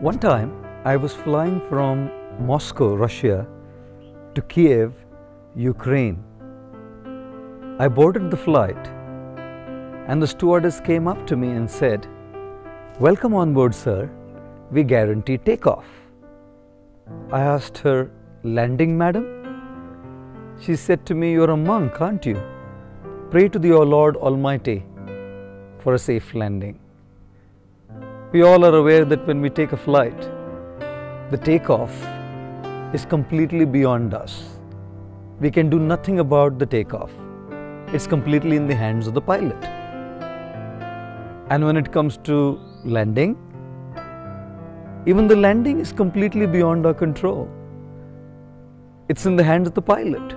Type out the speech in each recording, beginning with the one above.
One time, I was flying from Moscow, Russia, to Kiev, Ukraine. I boarded the flight, and the stewardess came up to me and said, Welcome on board, sir. We guarantee takeoff. I asked her, Landing, madam? She said to me, You're a monk, aren't you? Pray to the Lord Almighty for a safe landing. We all are aware that when we take a flight, the takeoff is completely beyond us. We can do nothing about the takeoff. It's completely in the hands of the pilot. And when it comes to landing, even the landing is completely beyond our control. It's in the hands of the pilot.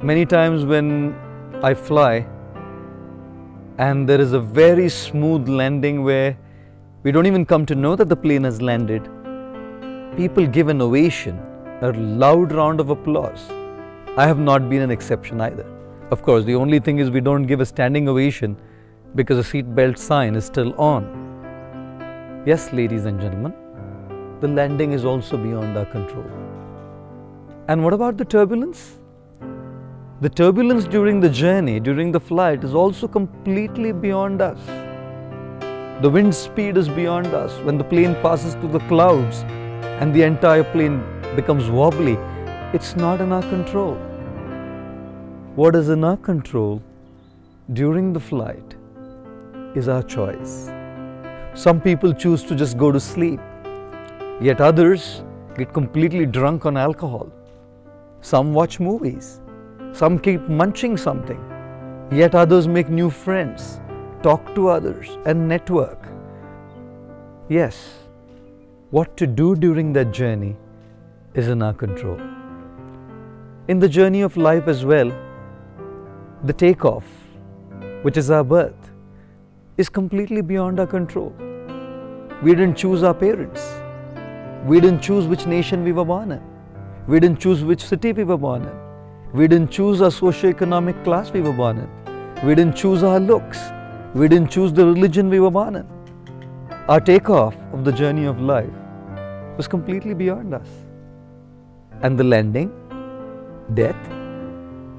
Many times when I fly, and there is a very smooth landing where we don't even come to know that the plane has landed. People give an ovation, a loud round of applause. I have not been an exception either. Of course, the only thing is we don't give a standing ovation because the seat belt sign is still on. Yes, ladies and gentlemen, the landing is also beyond our control. And what about the turbulence? The turbulence during the journey, during the flight, is also completely beyond us. The wind speed is beyond us. When the plane passes through the clouds and the entire plane becomes wobbly, it's not in our control. What is in our control during the flight is our choice. Some people choose to just go to sleep, yet others get completely drunk on alcohol. Some watch movies some keep munching something, yet others make new friends, talk to others, and network. Yes, what to do during that journey is in our control. In the journey of life as well, the takeoff, which is our birth, is completely beyond our control. We didn't choose our parents. We didn't choose which nation we were born in. We didn't choose which city we were born in. We didn't choose our socio-economic class we were born in. We didn't choose our looks. We didn't choose the religion we were born in. Our takeoff of the journey of life was completely beyond us. And the landing, death,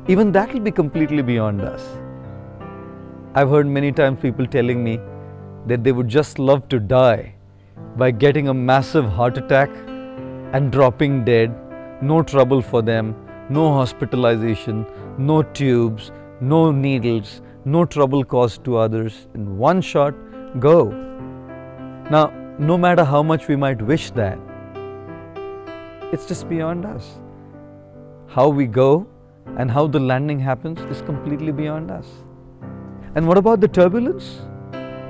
even that will be completely beyond us. I've heard many times people telling me that they would just love to die by getting a massive heart attack and dropping dead, no trouble for them, no hospitalization, no tubes, no needles, no trouble caused to others. In one shot, go. Now, no matter how much we might wish that, it's just beyond us. How we go and how the landing happens is completely beyond us. And what about the turbulence,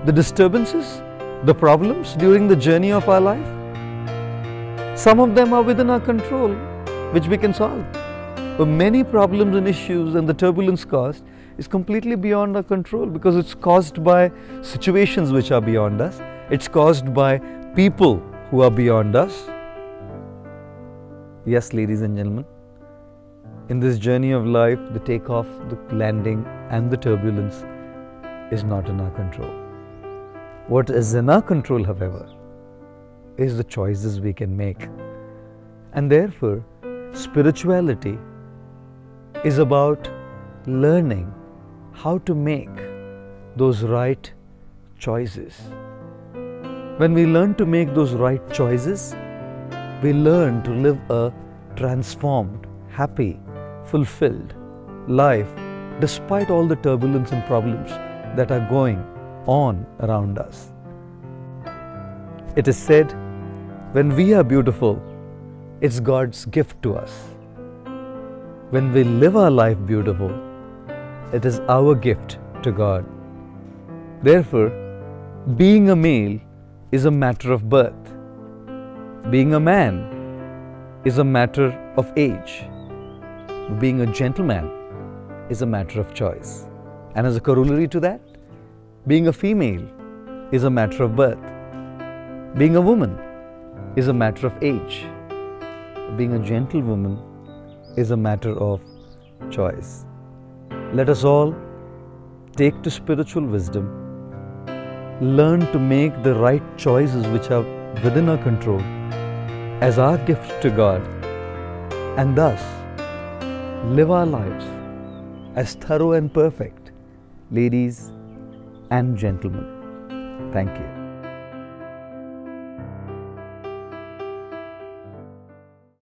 the disturbances, the problems during the journey of our life? Some of them are within our control, which we can solve. But many problems and issues and the turbulence caused is completely beyond our control because it's caused by situations which are beyond us. It's caused by people who are beyond us. Yes, ladies and gentlemen, in this journey of life, the takeoff, the landing, and the turbulence is not in our control. What is in our control, however, is the choices we can make. And therefore, spirituality is about learning how to make those right choices. When we learn to make those right choices, we learn to live a transformed, happy, fulfilled life despite all the turbulence and problems that are going on around us. It is said, when we are beautiful, it's God's gift to us. When we live our life beautiful, it is our gift to God. Therefore, being a male is a matter of birth. Being a man is a matter of age. Being a gentleman is a matter of choice. And as a corollary to that, being a female is a matter of birth. Being a woman is a matter of age. Being a gentlewoman is a matter of choice. Let us all take to spiritual wisdom, learn to make the right choices which are within our control as our gift to God and thus live our lives as thorough and perfect, ladies and gentlemen. Thank you.